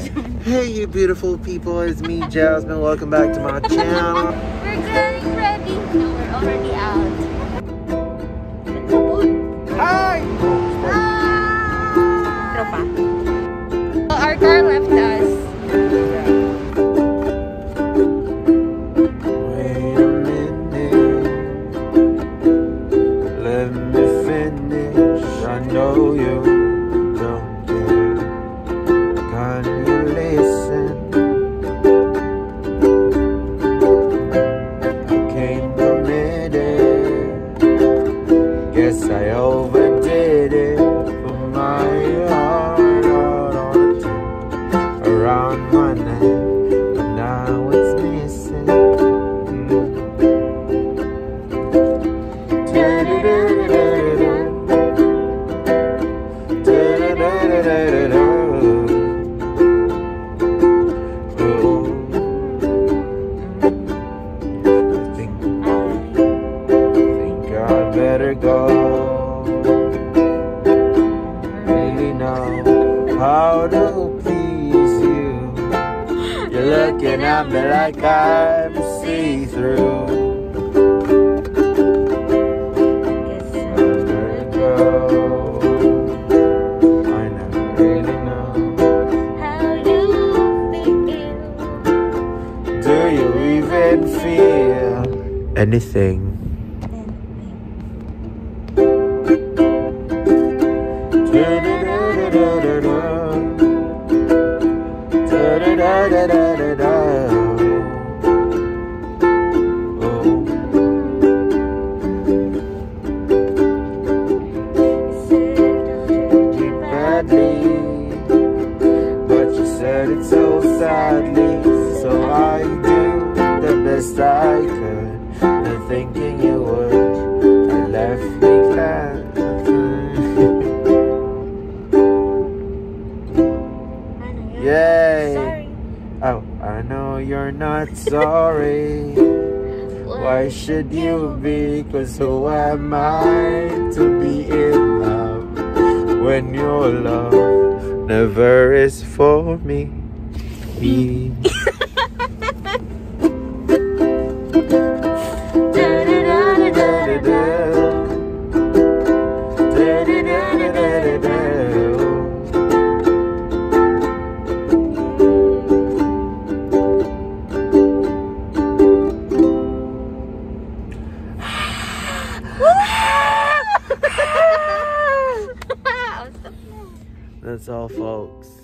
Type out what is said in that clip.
Hey, you beautiful people. It's me, Jasmin. Welcome back to my channel. We're getting ready. No, we're already out. Hi! Ah! Tropa. Our car left us. Wait. Let me finish. I know you I overdid it. Put my heart around my neck, better go. Really know how to please you. You're looking at me like I'm see through. Better go. I never really know. How you feel? Do you even feel anything? I could, and thinking you would, I left me Yay! Sorry. Oh, I know you're not sorry. Why should you be? Cause who am I to be in love when your love never is for me? Me. That's all, folks.